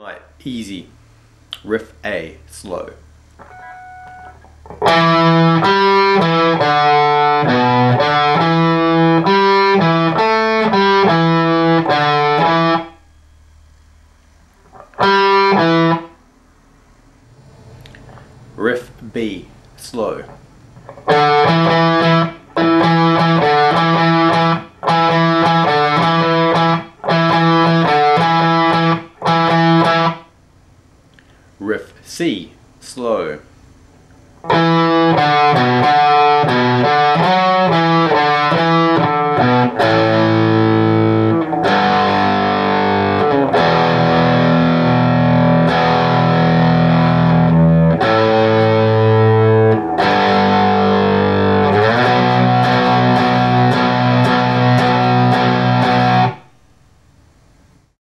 Right, easy. Riff A, slow. Riff B, slow. Riff C, slow.